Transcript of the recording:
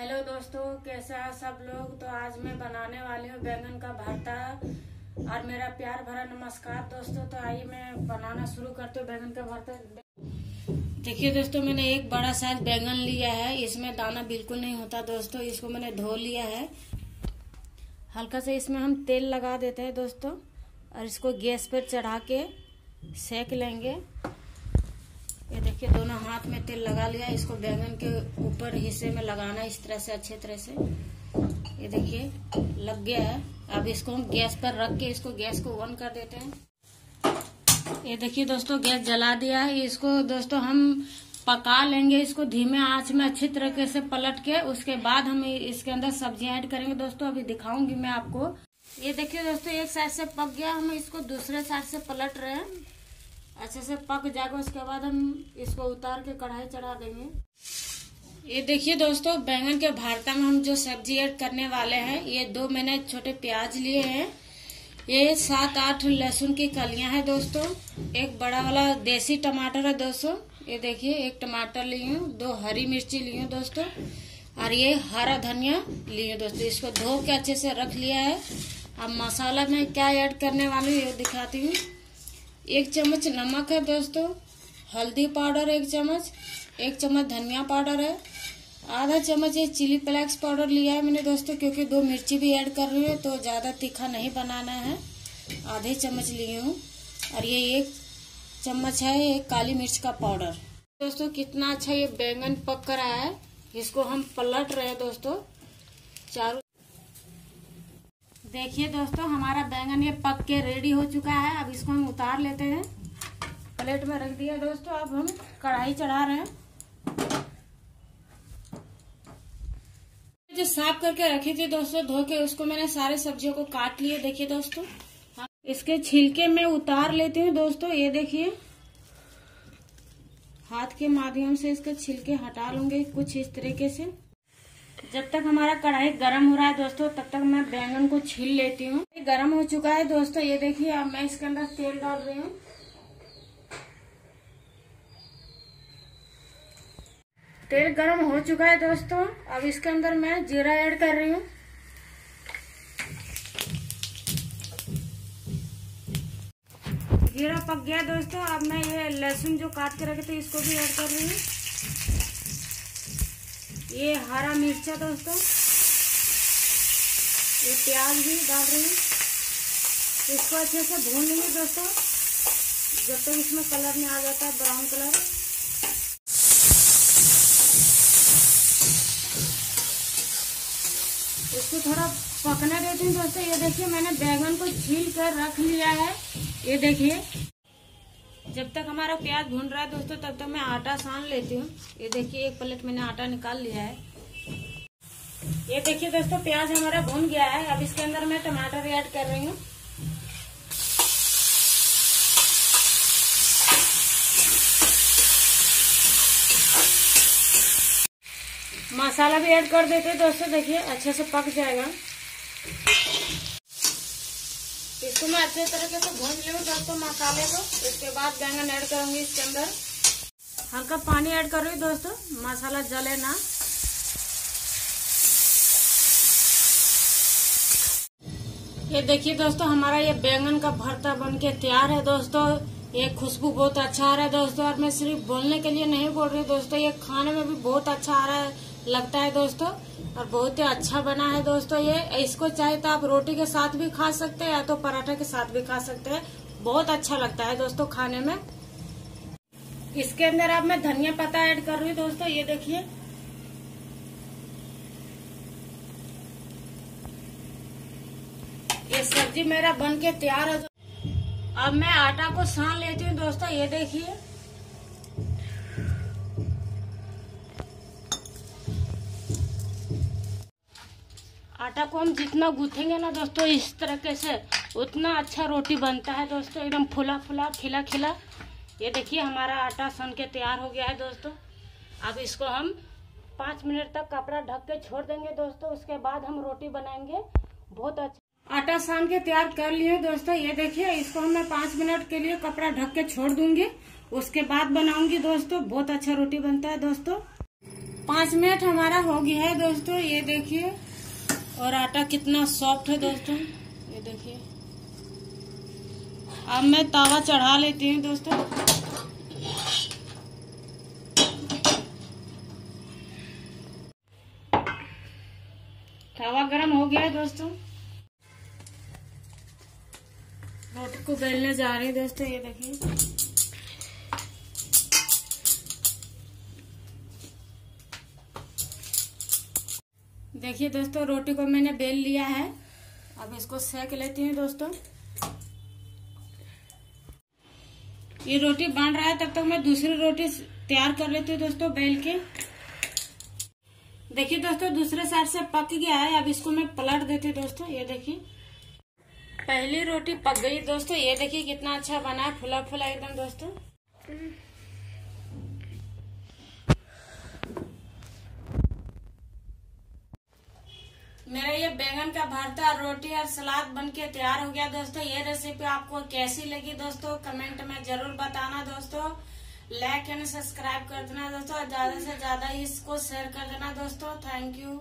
Hello दोस्तों, कैसे हैं सब लोग? तो आज मैं बनाने वाली हूँ बैंगन का भरता और मेरा प्यार भरा नमस्कार। दोस्तों तो आइए मैं बनाना शुरू करती हूँ बैंगन का भरता। देखिए दोस्तों, मैंने एक बड़ा साइज़ बैंगन लिया है। इसमें दाना बिल्कुल नहीं होता दोस्तों, इसको मैंने धो लिया है। हल्का से इसमें हम तेल लगा देते हैं दोस्तों और इसको गैस पर चढ़ा के सेक लेंगे। ये देखिए, दोनों हाथ में तेल लगा लिया इसको बैंगन के ऊपर हिस्से में लगाना इस तरह से, अच्छे तरह से। ये देखिए, लग गया है। अब इसको हम गैस पर रख के इसको गैस को ऑन कर देते हैं। ये देखिए दोस्तों, गैस जला दिया है। इसको दोस्तों, हम पका लेंगे इसको धीमे आँच में अच्छी तरीके से पलट के। उसके बाद हम इसके अंदर सब्ज़ियाँ ऐड करेंगे। दोस्तों, अभी दिखाऊँगी मैं आपको। ये देखिए दोस्तों, एक साइड से पक गया। हम इसको दूसरे साइड से पलट रहे हैं। अच्छे से पक जाएगा, उसके बाद हम इसको उतार के कढ़ाई चढ़ा देंगे। ये देखिए दोस्तों, बैंगन के भरता में हम जो सब्ज़ी ऐड करने वाले हैं, ये दो मैंने छोटे प्याज लिए हैं। ये सात, आठ लहसुन की कलियाँ हैं दोस्तों। एक बड़ा वाला देसी टमाटर है दोस्तों। ये देखिए, एक टमाटर ली हूँ, दो हरी मिर्ची ली हूँ दोस्तों, और ये हरा धनिया लिए दोस्तों। इसको धो के अच्छे से रख लिया है। अब मसाला में क्या ऐड करने वाली हूँ, ये दिखाती हूँ। एक चम्मच नमक है दोस्तों, हल्दी पाउडर एक चम्मच एक चम्मच धनिया पाउडर है। आधा चम्मच ये चिली फ्लेक्स पाउडर लिया है मैंने दोस्तों, क्योंकि दो मिर्ची भी ऐड कर रही है तो ज़्यादा तीखा नहीं बनाना है। आधे चम्मच लिए हूँ, और ये एक चम्मच है, ये काली मिर्च का पाउडर। दोस्तों, कितना अच्छा ये बैंगन पक कर आया है, इसको हम पलट रहे हैं दोस्तों, चारों देखिए दोस्तों, हमारा बैंगन ये पक के रेडी हो चुका है। अब इसको हम उतार लेते हैं। प्लेट में रख दिया दोस्तों, अब हम कढ़ाई चढ़ा रहे हैं। जो साफ़ करके रखी थी दोस्तों, धो के उसको मैंने सारे सब्जियों को काट लिए। देखिए दोस्तों इसके छिलके में उतार लेती हूँ दोस्तों। ये देखिए, हाथ के माध्यम से इसके छिलके हटा लूँगे कुछ इस तरीके से। जब तक हमारा कढ़ाई गर्म हो रहा है दोस्तों, तब तक मैं बैंगन को छील लेती हूँ। गर्म हो चुका है दोस्तों, ये देखिए, अब मैं इसके अंदर तेल डाल रही हूँ। तेल गर्म हो चुका है दोस्तों, अब इसके अंदर मैं जीरा ऐड कर रही हूँ। जीरा पक गया दोस्तों, अब मैं ये लहसुन जो काट के रखे थे, इसको भी ऐड कर रही हूँ। ये हरा मिर्चा दोस्तों ये प्याज भी डाल रही हूँ। इसको अच्छे से भून लेंगे दोस्तों। जब तक इसमें कलर नहीं आ जाता, ब्राउन कलर। इसको थोड़ा पकने देती हूँ दोस्तों। ये देखिए, मैंने बैगन को छील कर रख लिया है। ये देखिए जब तक हमारा प्याज भून रहा है दोस्तों, तब तक मैं आटा सान लेती हूँ। ये देखिए, एक प्लेट मैंने आटा निकाल लिया है। ये देखिए दोस्तों, प्याज हमारा भून गया है। अब इसके अंदर मैं टमाटर ऐड कर रही हूँ। मसाला भी ऐड कर देते हैं दोस्तों, देखिए, अच्छे से पक जाएगा। इसको मैं अच्छे तरीके से भून लूँ दोस्तों मसाले को। इसके बाद बैंगन ऐड करूँगी इसके अंदर। हल्का पानी ऐड कर रही दोस्तों। मसाला जले ना। ये देखिए दोस्तों, हमारा ये बैंगन का भरता बन के तैयार है दोस्तों। ये खुशबू बहुत अच्छा आ रहा है दोस्तों, और मैं सिर्फ़ बोलने के लिए नहीं बोल रही दोस्तों। ये खाने में भी बहुत अच्छा आ रहा है। लगता है दोस्तों, और बहुत ही अच्छा बना है दोस्तों ये। इसको चाहे तो आप रोटी के साथ भी खा सकते हैं या तो पराठा के साथ भी खा सकते हैं। बहुत अच्छा लगता है दोस्तों खाने में। इसके अंदर अब मैं धनिया पत्ता ऐड कर रही हूँ दोस्तों, ये देखिए। ये सब्ज़ी मेरा बन के तैयार है। अब मैं आटा को सान लेती हूँ दोस्तों, ये देखिए। आटा को हम जितना गूथेंगे ना दोस्तों, इस तरीके से उतना अच्छा रोटी बनता है दोस्तों। एकदम फुला फुला, खिला खिला। ये देखिए, हमारा आटा सन के तैयार हो गया है दोस्तों। अब इसको हम पाँच मिनट तक कपड़ा ढक के छोड़ देंगे दोस्तों। उसके बाद हम रोटी बनाएँगे। बहुत अच्छा आटा सान के तैयार कर लिए दोस्तों। ये देखिए, इसको हम मैं पाँच मिनट के लिए कपड़ा ढक के छोड़ दूँगी। उसके बाद बनाऊँगी दोस्तों। बहुत अच्छा रोटी बनता है दोस्तों। पाँच मिनट हमारा हो गया है दोस्तों। ये देखिए और आटा कितना सॉफ्ट है दोस्तों। ये देखिए। अब मैं तावा चढ़ा लेती हूँ दोस्तों। तवा गरम हो गया है दोस्तों। रोटी को बेलने जा रही है दोस्तों, ये देखिए। देखिए दोस्तों, रोटी को मैंने बेल लिया है। अब इसको सेक लेती हूँ दोस्तों। ये रोटी बन रहा है, तब तक मैं दूसरी रोटी तैयार कर लेती हूँ दोस्तों बेल के। देखिए दोस्तों, दूसरे साइड से पक गया है, अब इसको मैं पलट देती हूँ दोस्तों, ये देखिए। पहली रोटी पक गई दोस्तों, ये देखिए कितना अच्छा बना है फुला फुला एकदम दोस्तों। मेरा ये बैंगन का भरता, रोटी और सलाद बन के तैयार हो गया दोस्तों। ये रेसिपी आपको कैसी लगी दोस्तों कमेंट में ज़रूर बताना दोस्तों। लाइक एंड सब्सक्राइब कर देना दोस्तों ज़्यादा से ज़्यादा इसको शेयर कर देना दोस्तों। Thank you